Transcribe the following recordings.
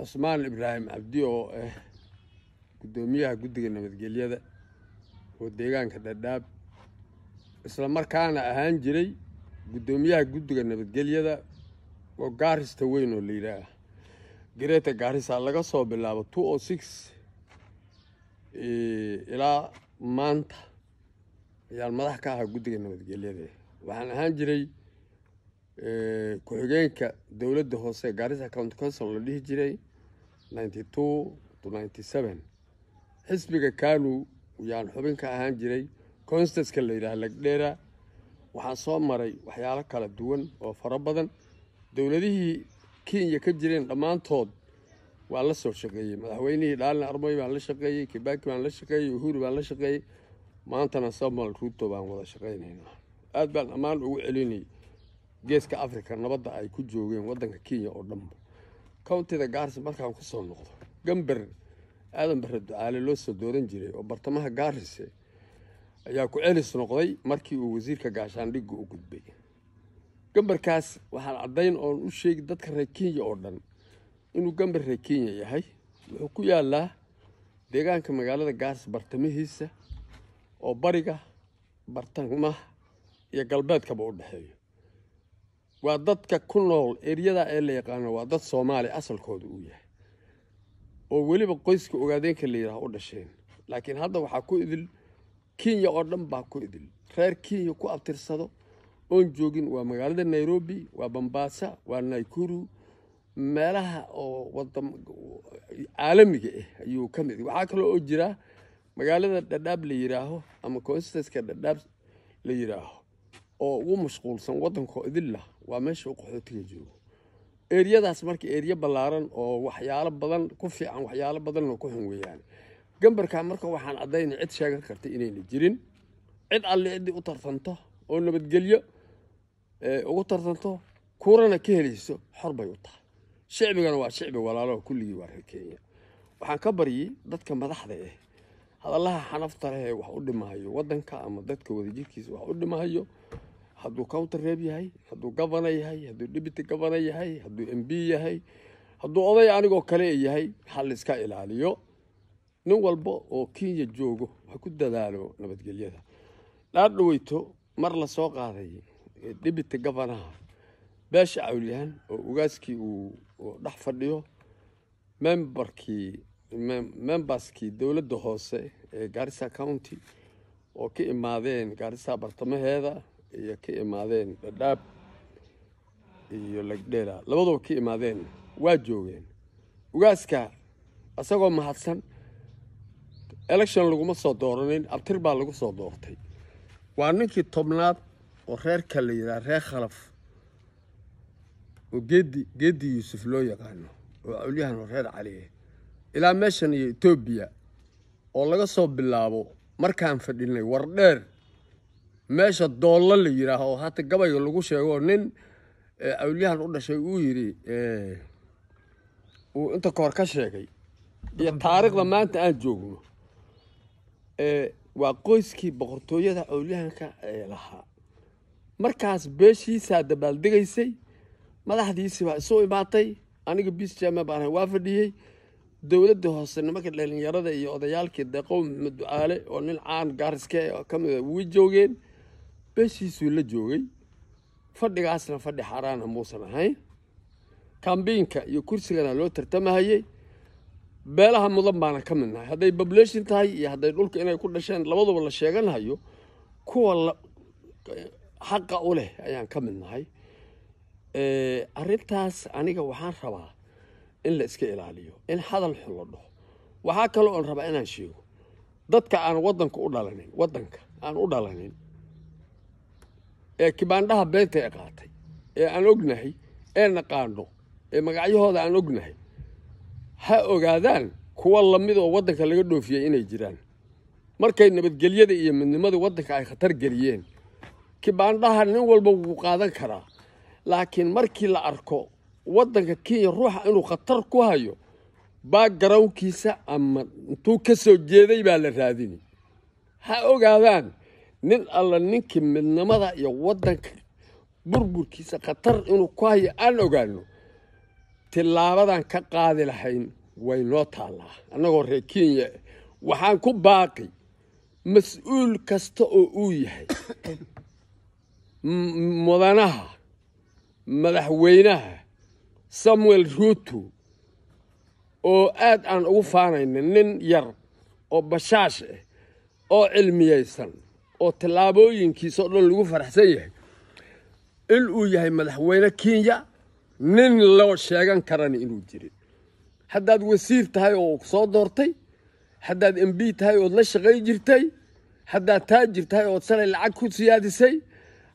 cusmaan ibraahim cabdi oo ah guddoomiyaha guddiga nabadgelyada oo deegaanka dhadhaab isla markaana ahaan jiray guddoomiyaha guddiga nabadgelyada oo gaarista weyn oo la yidhaah gareeta gaarisa laga soo bilaabo two o six ilaa maanta ayaan madax ka ahaa guddiga nabadgelyada. Waxaan ahaan jiray ku-xigeenka dowladda hoose gaarisa county council la dhihi jiray xisbiga kanu yaan xubin ka ahaan jiray constanska la yidhaah lagdheera waxaan soo maray waxyaalo kala duwan oo fara badan. Dowladihii kenya ka jireen dhammaantood waan la soo shaqeeyey. Madaxweynihii dhaalin armoy baan la shaqeeyey kibaki baan la shaqeeyey uhuru baan la shaqeeyey. Maantana samuel ruuto baan wada shaqaynaynaa aad baan ammaan ugu celinay geeska africa nabadda ay ku joogeen waddanka kenya oo dhanba countida gaarisa markaan ku soo noqdo. Gamber aadan bare ducaale loo soo dooran jiray oo bartamaha gaarise ayaa ku celis noqday markii uu wasiirka gaashaandhigga u gudbay. Gambarkaas waxaan caddayn oon u sheegi dadka reer kenya oo dhan inuu gambar reer kenya yahay. Wuxuu ku yaalaa deegaanka magaalada gaaris bartamihiisa oo bariga bartamaha iyo galbeedkaba u dhexeeyo waa dadka ku nool eryada ee la yaqaano waa dad soomaali asalkooda uu yahay. Oo weliba qoyska ogaadeenka la yidhaah u dhasheen. Laakiin hadda waxaa ku idil kenya oo dhan baa ku idil. Reer kenya ku abtirsado oon joogin waa magaalada nairobi waa bambaasa waa naikuru meelaha oo wada caalamiga ah ayuu ka mid waxaa kaloo oo jira magaalada dhadhaab la yidhaaho ama constanska dhadhaab la yidhaaho oo ugu mashquulsan waddankoo idilla waa meesha u qaxootiga joogo eryadaas marka erye ballaaran oo waxyaalo badan ku fiican waxyaalo badanna ku xun weeyaan. Gambarkaa marka waxaan caddaynay cid sheegan karta inayna jirin cid alle ciddii u tartanto oo nabadgelyo ugu tartanto kuurana ka helayso xor bay u tahay. Shicbigana waa shicbi walaalo kulligii waa reer kenya. Waxaan ka baryay dadka madaxda ah hadallaha xanafta leh ee wax u dhimahayo waddanka ama dadka wadajirkiisa wax u dhimahayo hadduu counter reeb yahay hadduu govana yahay hadduu deputy govana yahay hadduu m b yahay hadduu oday anigoo kale yahay ha la iska ilaaliyo. Nin walba oo kenya joogo ha ku dadaalo nabadgelyada. Dhaar dhaweyto mar la soo qaaday deputy governaha beesha cawlyahan oo ugaaskii uu dhex fadhiyo membarkii memberskii dowladda hoose ee gaarisa county oo ka imaadeen gaarisa bartamaheeda iyo ka imaadeen dhadhaab iyo lagdheera labaduba ka imaadeen waa joogeen. Ugaaska isagoo mahadsan election laguma soo dooranin abtir baa lagu soo doortay. Waa ninkii tobnaad oo reerka la yidhaha reer khalaf oo geedi geedi yuusuf loo yaqaano oo cawlyahan oo reer caliye ilaa meeshan iyo etoobiya oo laga soo bilaabo markaan fadhinay war dheer meesha doollo la yidhaaho oo hata gabayga lagu sheego nin cawlyahan u dhashay uu yidhi uu inta kahor ka sheegay iyo taariikhda maanta aan joogno waa qoyskii boqortooyada cawlyahanka ee lahaa. Markaas beeshiisaa dabaaldegaysay madaxdiisii baa isu imaatay aniga bis jame baan waa fadhiyey dowladda hoose nimanka dhalinyarada iyo odayaalkii deeqow maxamed ducaale oo nin caan gaariske ka mida way joogeen beeshiisuu la joogay fadhigaasna fadhi xaaraana muusan ahayn. Kambiinka iyo kursigana loo tartamahayey beelaha mudan baana ka midnahay hadday population tahay iyo hadday dhulka inay ku dhasheen labaduba la sheeganahayo kuwa xaqa u leh ayaan ka midnahay arrintaas aniga waxaan rabaa in la iska ilaaliyo in hadal xun la dhaho. Waxaa kaloo oon rabaa inaan sheego. Dadka aan wadanka u dhalanin waddanka aan u dhalanin ee kibaandhaha beenta ee qaatay ee aan ognahay ee naqaano ee magacyahooda aan ognahay ha ogaadaan kuwa la mid oo waddanka laga dhoofiyey inay jiraan. Markay nabadgelyada iyo midnimada waddanka ay khatar geliyeen kibaandhaha nin walba wuu qaadan karaa. Laakiin markii la arko waddanka kenya ruuxa inuu khatar ku hayo backgroundkiisa ama intuu ka soo jeeday baa la raadini. Ha ogaadaan nin alla ninkii midnimada iyo waddanka burburkiisa khatar inuu ku hayo aan ogaano tilaabadan ka qaadi lahayn way noo taallaa. Annagoo reer kenya waxaan ku baaqi mas'uul kasta oo uu yahay mudanaha madaxweynaha samuel ruuto oo aad aan ugu faanayna nin yar oo bashaash ah oo cilmiyeysan oo tallaabooyinkiisa oo dhan lagu faraxsan yahay. In uu yahay madaxweyne kenya nin loo sheegan karana inuu jirin haddaad wasiir tahay oo soo doortay haddaad m b tahay ood la shaqay jirtay haddaad taajir tahay ood shalay lacag ku siyaadisay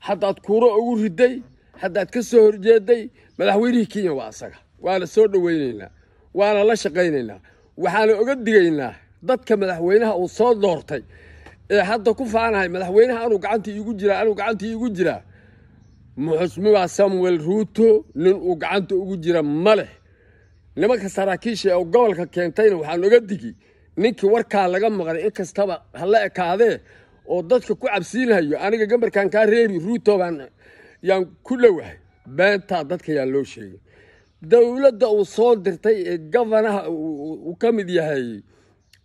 haddaad kuuro ugu riday haddaad ka soo horjeeday madaxweynihii kenya waa asaga. Waana soo dhoweynaynaa waana la shaqaynaynaa waxaana oga digaynaa dadka madaxweynaha uu soo doortay ee hadda ku faanahay madaxweynaha anuu gacantii iigu jiraa anuu gacantii iigu jiraa muxusmiwaa samuel ruuto nin uu gacanta ugu jira ma leh. Nimanka saraakiisha ee gobolka keentayna waxaan oga digi ninkii warkaa laga maqlay in kastaba hala ekaadee oo dadka ku cabsiinayo aniga gambarkan kaa reebi ruuto baan yaan ku dhowahay. Beentaa dadka yaan loo sheegin dowladda uu soo dirtay ee gofanaha uu ka mid yahay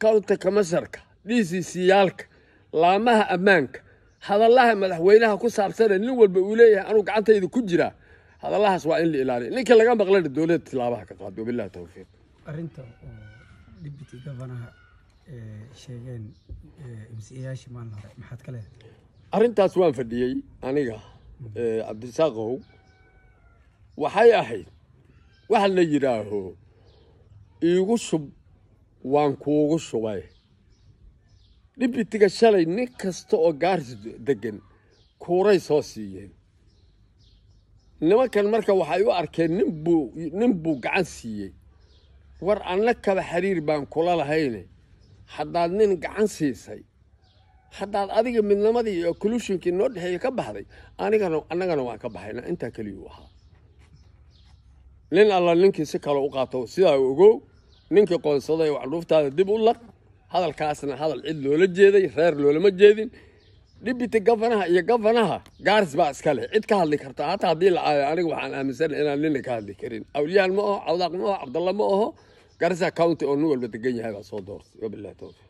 county commisharka d c c yaalka laamaha ammaanka. Hadallaha madaxweynaha ku saabsane nin walba uu leeyahay anuu gacantayda ku jiraa hadallahaas waa in la ilaaliya ninka laga maqlana dowladda tilaabaha ka qaado wabillahi towfiiq arrinta oo deputy governaha sheegeen msiyaashii maalin hore maxaad ka leedahay? Arrintaas waan fadhiyey aniga cabdisaaqow waxay ahayd waxa la yidhaaho iigu shub waan kuugu shubay dhibitiga shalay nin kasta oo gaarsi degan kuuray soo siiyeen. Nimankan marka waxay u arkeen ninbuu nin buu gacan siiyey. War anna kaba xiriir baan kula lahayne haddaad nin gacan siisay haddaad adiga midnimadii iyo collusionkii noo dhexeeya ka baxday anigana annagana waan ka baxayna. Intaa keliyuu ahaa. Nin alla ninkii si kale u qaato sidaa ogow ninkii qoonsaday waxdhuuftaada dib u laq hadalkaasna hadal cid loola jeeday reer loolama jeedin. Dhibiti gofanaha iyo gofanaha gaaris baa iska leh. Cid ka hadli karta hataa haddii la aayo aniga waxaan aaminsana inaan nina ka hadli karin. Awliyaan ma aho cawdaaq ma aho cabdalla ma aho garissa county oo nin walba degan yahay baa soo doortay. Wabillahi towfiiq